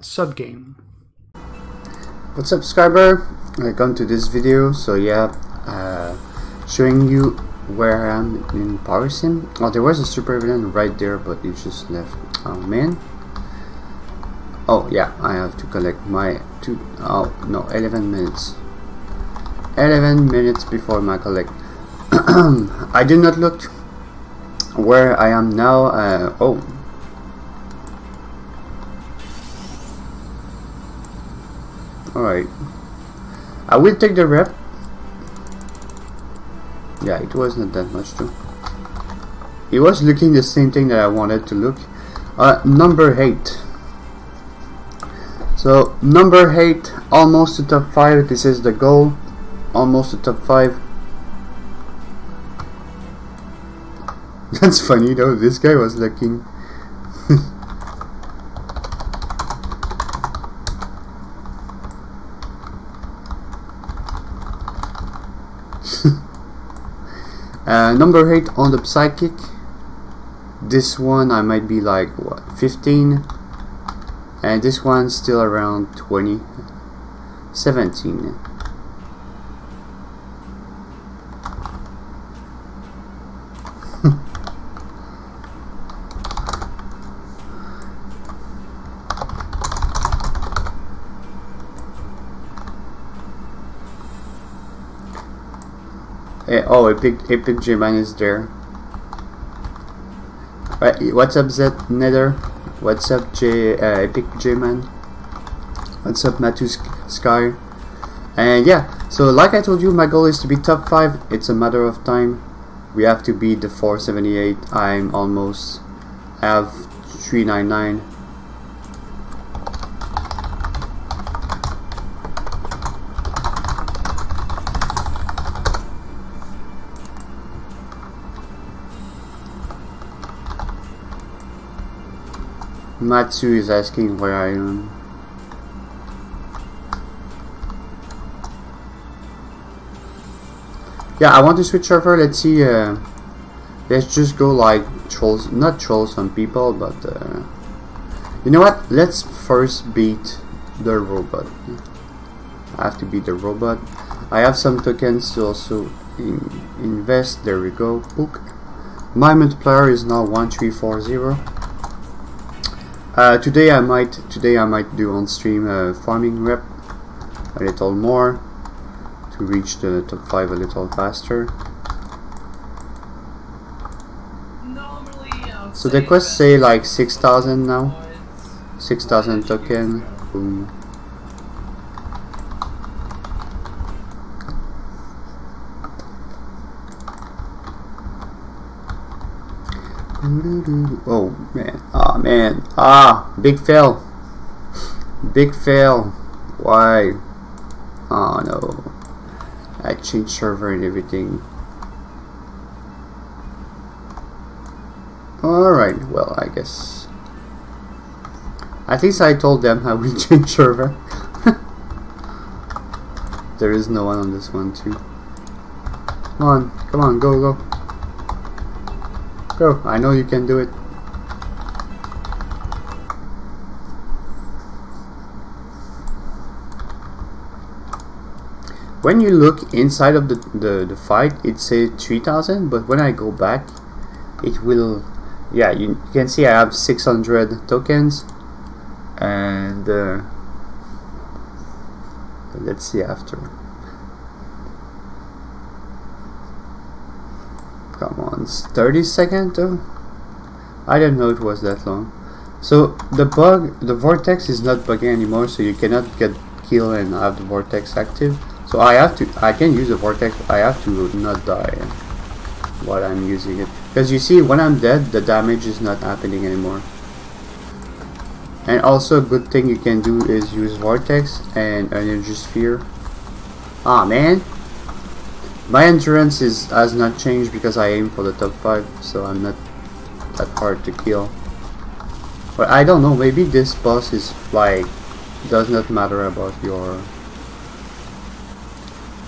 Sup Game. What's up subscriber? Welcome to this video. So yeah, uh, showing you where I am in Power Sim. Oh, there was a super villain right there, but he just left. Oh man. Oh yeah, I have to collect my two. Oh no, 11 minutes. 11 minutes before my collect. I did not look where I am now. Uh, oh. Alright. I will take the rep. Yeah, it was not that much too. It was looking the same thing that I wanted to look. Uh, number 8. So, number 8, almost to top 5. This is the goal. Almost to top 5. That's funny though, this guy was looking uh, number 8 on the psychic. This one I might be like what 15 and this one still around 20 17 Eh, oh, Epic, Epic J-Man is there. Right, what's up, Zed Nether? What's up, J uh, Epic J-Man? What's up, Matu Sky? And yeah, so like I told you, my goal is to be top 5. It's a matter of time. We have to beat the 478. I'm almost have 399. Matsu is asking where I am. Yeah, I want to switch over. Let's see. Uh, let's just go like trolls, not troll some people, but uh, you know what? Let's first beat the robot. I have to beat the robot. I have some tokens to also in invest. There we go. Book. My multiplier is now 1340. Uh, today I might today I might do on stream a farming rep a little more to reach the top 5 a little faster. So the quests say like 6,000 now. 6,000 token. Boom. Oh man, ah oh, man, ah, big fail, big fail. Why? Oh no, I changed server and everything. Alright, well I guess. At least I told them how we change server. there is no one on this one too. Come on, come on, go, go. Go, I know you can do it. When you look inside of the, the, the fight, it says 3000, but when I go back, it will, yeah, you, you can see I have 600 tokens, and uh, let's see after. Come on, 30 seconds though? I didn't know it was that long. So the bug, the vortex is not bugging anymore, so you cannot get killed and have the vortex active. So I have to, I can use the vortex, I have to not die while I'm using it. Because you see, when I'm dead, the damage is not happening anymore. And also a good thing you can do is use vortex and energy sphere. Ah man, my endurance is has not changed because I aim for the top 5, so I'm not that hard to kill. But I don't know, maybe this boss is like, does not matter about your...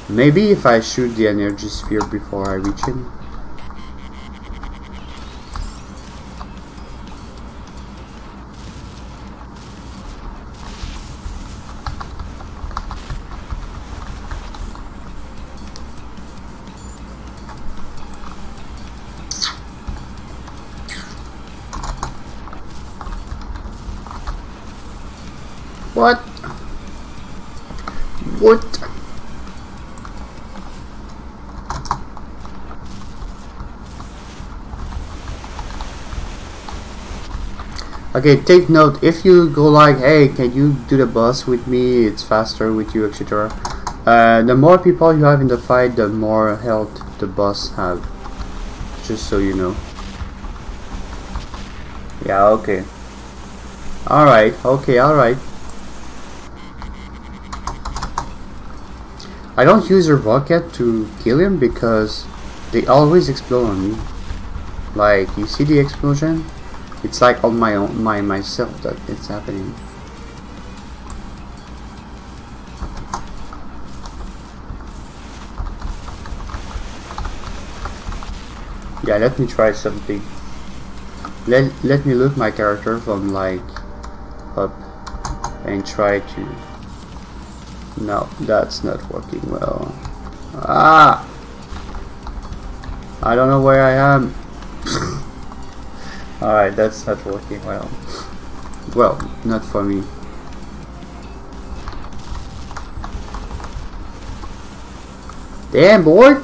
Maybe if I shoot the energy sphere before I reach him. What? What? Okay, take note, if you go like, hey, can you do the boss with me, it's faster with you, etc. Uh, the more people you have in the fight, the more health the boss have. Just so you know. Yeah, okay. Alright, okay, alright. I don't use a rocket to kill him because they always explode on me. Like, you see the explosion? It's like on my own, my myself that it's happening. Yeah, let me try something. Let let me look my character from like up and try to. No, that's not working well. Ah! I don't know where I am. Alright, that's not working well. Well, not for me. Damn, boy!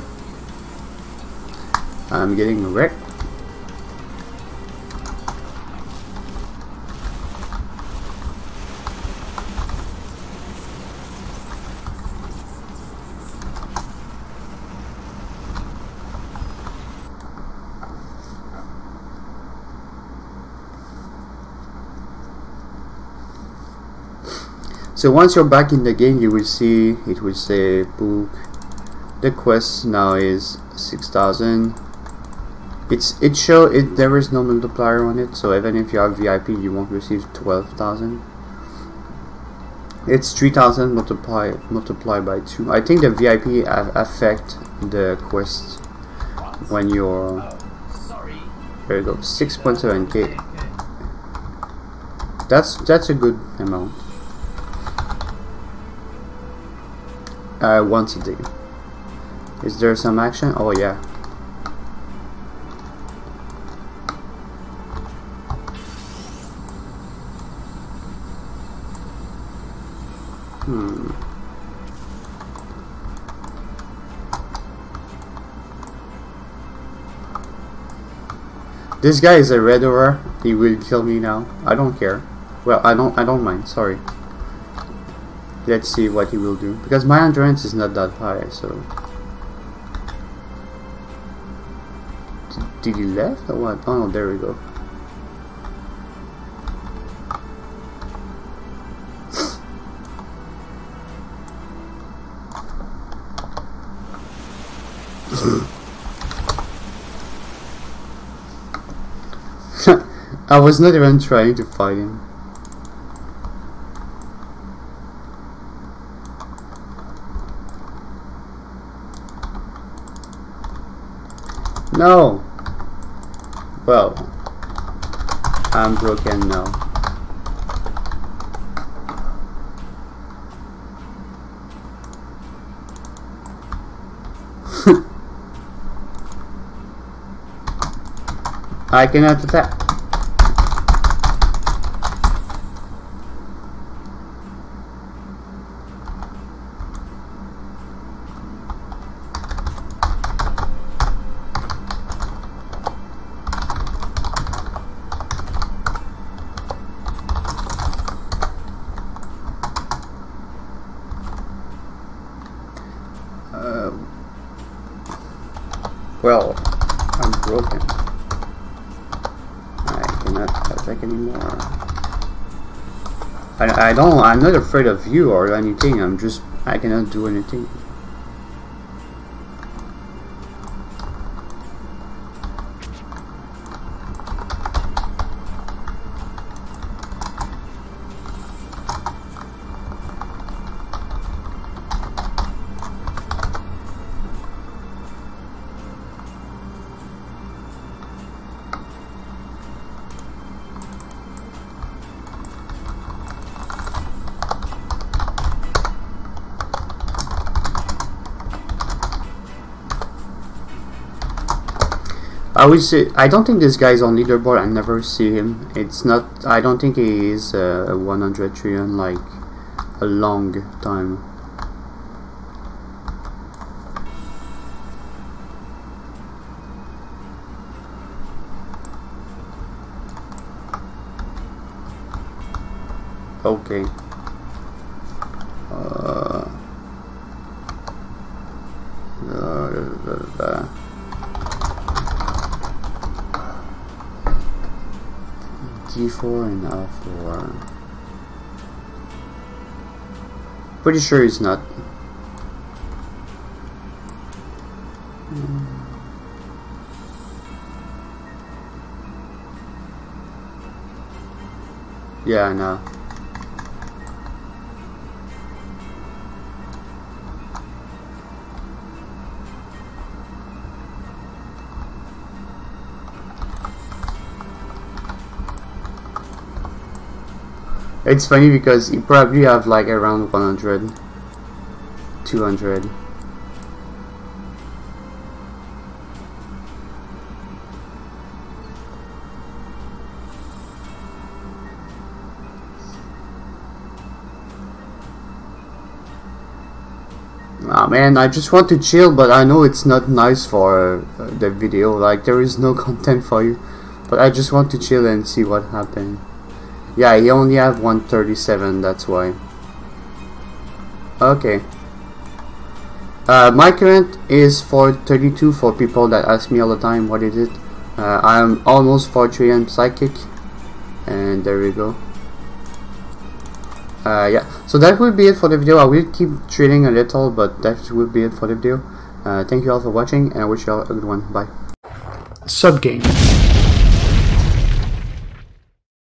I'm getting wrecked. So once you're back in the game, you will see it will say book. The quest now is 6,000. It's it show it there is no multiplier on it, so even if you have VIP, you won't receive 12,000. It's 3,000 multiply multiply by two. I think the VIP affect the quest when you're. There you go, 6.7k. That's that's a good amount. Uh, want to do. Is there some action? Oh yeah. Hmm. This guy is a red aura. He will kill me now. I don't care. Well, I don't. I don't mind. Sorry. Let's see what he will do. Because my endurance is not that high, so... Did, he left or what? Oh no, there we go. I was not even trying to fight him. No! Well, I'm broken now. I cannot attack. Well, I'm broken. I cannot attack anymore. I, I don't, I'm not afraid of you or anything, I'm just, I cannot do anything. I would say I don't think this guy is on leaderboard. I never see him. It's not. I don't think he is uh, 100 trillion like a long time. Okay. Uh, D4 and L4. Pretty sure he's not. Yeah, I know. It's funny because you probably have like around 100, 200. Ah man, I just want to chill, but I know it's not nice for uh, the video. Like there is no content for you, but I just want to chill and see what happens. Yeah, he only have 137, that's why. Okay. Uh, my current is 432 for people that ask me all the time what is it. Uh, I'm almost 4 trillion psychic. And there we go. Uh, yeah, so that will be it for the video. I will keep trading a little, but that will be it for the video. Uh, thank you all for watching, and I wish you all a good one. Bye. Sup Game.